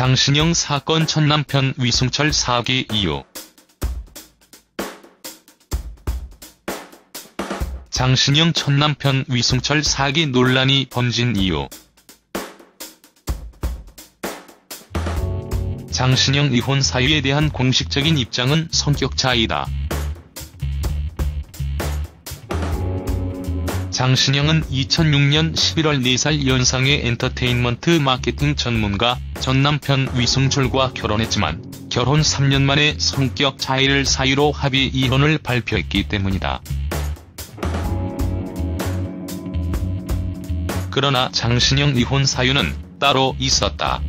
장신영 사건 첫 남편 위승철 사기 이유 장신영 첫 남편 위승철 사기 논란이 번진 이유 장신영 이혼 사유에 대한 공식적인 입장은 성격 차이다. 장신영은 2006년 11월 4살 연상의 엔터테인먼트 마케팅 전문가 전 남편 위승철과 결혼했지만 결혼 3년 만에 성격 차이를 사유로 합의 이혼을 발표했기 때문이다. 그러나 장신영 이혼 사유는 따로 있었다.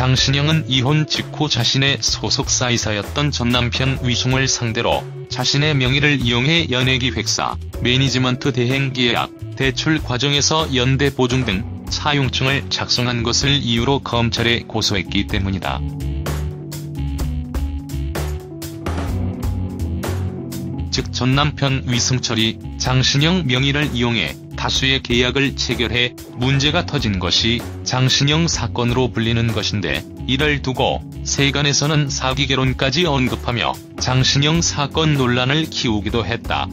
장신영은 이혼 직후 자신의 소속사이사였던 전남편 위승을 상대로 자신의 명의를 이용해 연예기획사, 매니지먼트 대행계약, 대출 과정에서 연대 보증 등 차용증을 작성한 것을 이유로 검찰에 고소했기 때문이다. 즉 전남편 위승철이 장신영 명의를 이용해 다수의 계약을 체결해 문제가 터진 것이 장신영 사건으로 불리는 것인데 이를 두고 세간에서는 사기 결혼까지 언급하며 장신영 사건 논란을 키우기도 했다.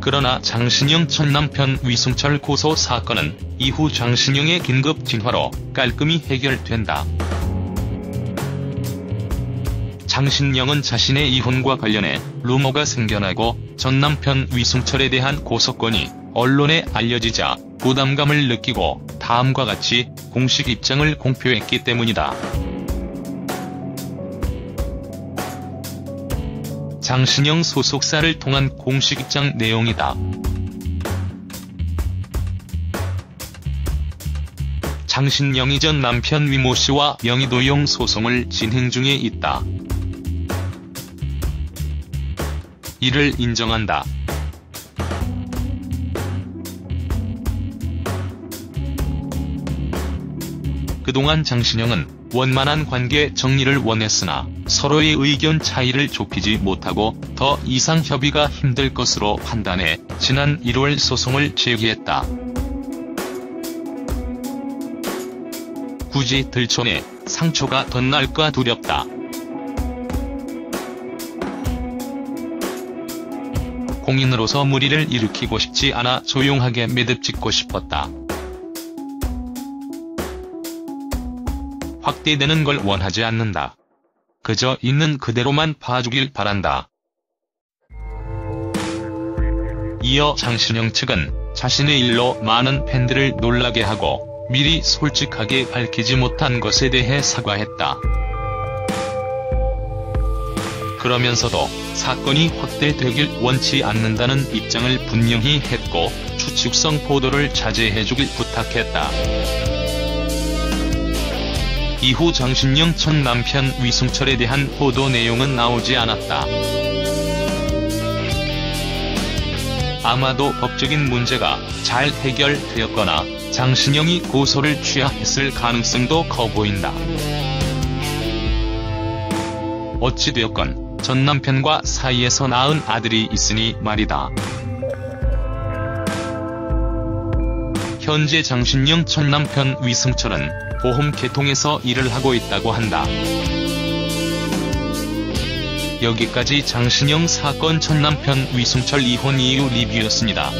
그러나 장신영 첫 남편 위승철 고소 사건은 이후 장신영의 긴급 진화로 깔끔히 해결된다. 장신영은 자신의 이혼과 관련해 루머가 생겨나고 전 남편 위승철에 대한 고소건이 언론에 알려지자 부담감을 느끼고 다음과 같이 공식 입장을 공표했기 때문이다. 장신영 소속사를 통한 공식 입장 내용이다. 장신영이 전 남편 위모 씨와 명의도용 소송을 진행 중에 있다. 이를 인정한다. 그동안 장신영은 원만한 관계 정리를 원했으나 서로의 의견 차이를 좁히지 못하고 더 이상 협의가 힘들 것으로 판단해 지난 1월 소송을 제기했다. 굳이 들춰내 상처가 더 날까 두렵다. 공인으로서 무리를 일으키고 싶지 않아 조용하게 매듭 짓고 싶었다. 확대되는 걸 원하지 않는다. 그저 있는 그대로만 봐주길 바란다. 이어 장신영 측은 자신의 일로 많은 팬들을 놀라게 하고 미리 솔직하게 밝히지 못한 것에 대해 사과했다. 그러면서도 사건이 확대되길 원치 않는다는 입장을 분명히 했고 추측성 보도를 자제해주길 부탁했다. 이후 장신영 첫 남편 위승철에 대한 보도 내용은 나오지 않았다. 아마도 법적인 문제가 잘 해결되었거나 장신영이 고소를 취하했을 가능성도 커 보인다. 어찌되었건 전 남편과 사이에서 낳은 아들이 있으니 말이다. 현재 장신영 전 남편 위승철은 보험 개통에서 일을 하고 있다고 한다. 여기까지 장신영 사건 전 남편 위승철 이혼 이유 리뷰였습니다.